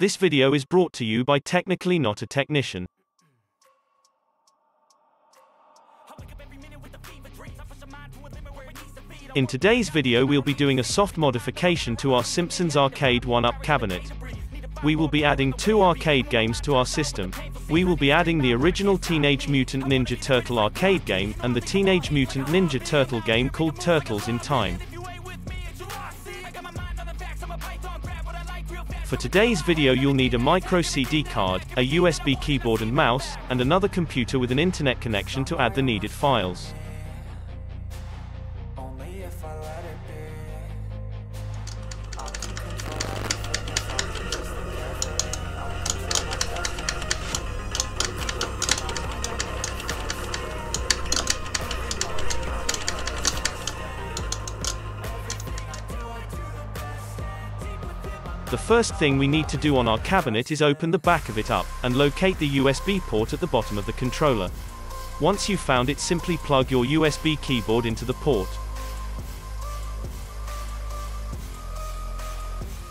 This video is brought to you by Technically Not a Technician. In today's video we'll be doing a soft modification to our Simpsons Arcade 1-Up cabinet. We will be adding two arcade games to our system. We will be adding the original Teenage Mutant Ninja Turtle arcade game, and the Teenage Mutant Ninja Turtle game called Turtles in Time. For today's video you'll need a micro SD card, a USB keyboard and mouse, and another computer with an internet connection to add the needed files. First thing we need to do on our cabinet is open the back of it up, and locate the USB port at the bottom of the controller. Once you've found it simply plug your USB keyboard into the port.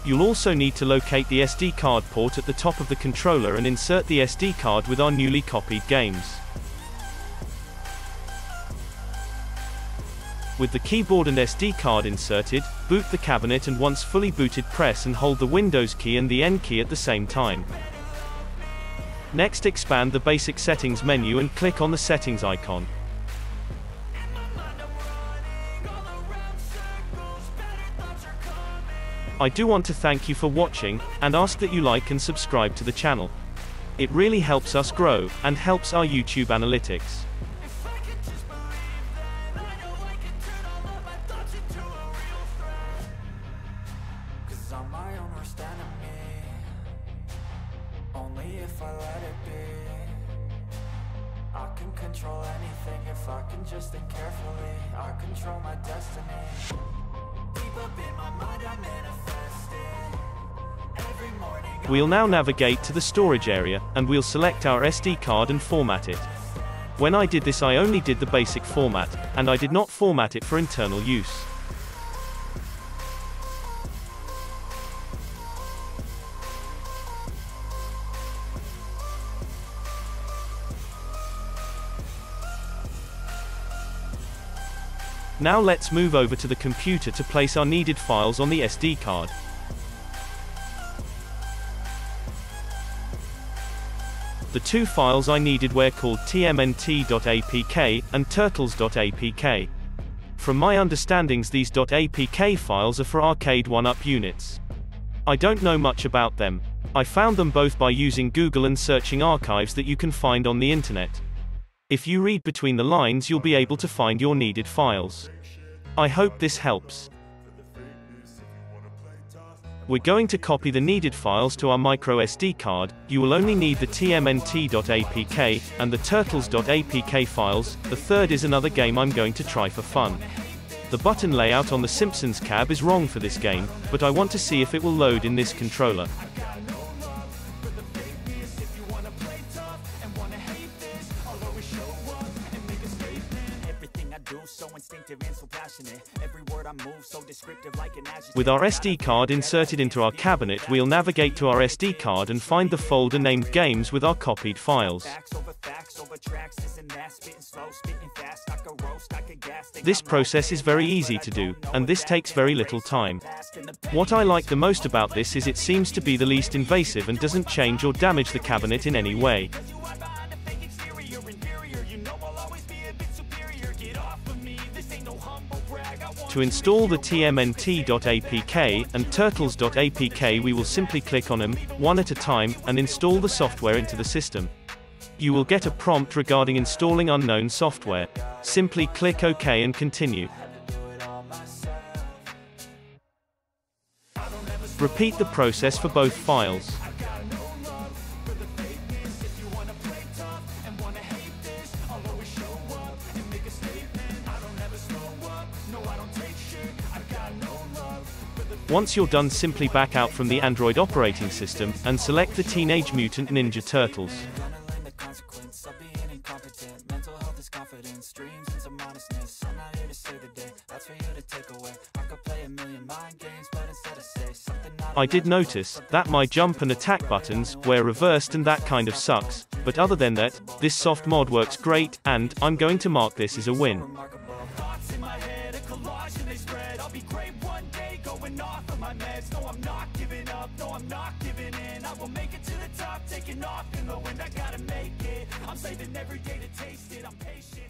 You'll also need to locate the SD card port at the top of the controller and insert the SD card with our newly copied games. With the keyboard and SD card inserted, boot the cabinet and once fully booted press and hold the Windows key and the N key at the same time. Next expand the basic settings menu and click on the settings icon. I do want to thank you for watching, and ask that you like and subscribe to the channel. It really helps us grow, and helps our YouTube analytics. Let it be. I can control anything if I can just think carefully. I control my destiny. Deep up in my mind, I manifest it. Every morning. We'll now navigate to the storage area, and we'll select our SD card and format it. When I did this I only did the basic format, and I did not format it for internal use. Now let's move over to the computer to place our needed files on the SD card. The two files I needed were called tmnt.apk and turtles.apk. From my understandings these .apk files are for arcade 1-up units. I don't know much about them. I found them both by using Google and searching archives that you can find on the internet. If you read between the lines you'll be able to find your needed files. I hope this helps. We're going to copy the needed files to our microSD card, you will only need the tmnt.apk, and the turtles.apk files, the third is another game I'm going to try for fun. The button layout on the Simpsons cab is wrong for this game, but I want to see if it will load in this controller. Everything I do so instinctive and so passionate. Every word I move so descriptive like an adjective. With our SD card inserted into our cabinet we'll navigate to our SD card and find the folder named Games with our copied files. This and process is very easy to do, and this takes very little time. What I like the most about this is it seems to be the least invasive and doesn't change or damage the cabinet in any way. To install the tmnt.apk and turtles.apk we will simply click on them, one at a time, and install the software into the system. You will get a prompt regarding installing unknown software. Simply click OK and continue. Repeat the process for both files. Once you're done simply back out from the Android operating system, and select the Teenage Mutant Ninja Turtles. I did notice that my jump and attack buttons were reversed and that kind of sucks, but other than that, this soft mod works great, and I'm going to mark this as a win going off of my meds. No, I'm not giving up, no, I'm not giving in. I will make it to the top, taking off in the wind. I gotta make it, I'm saving every day to taste it. I'm patient.